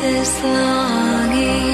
this longing.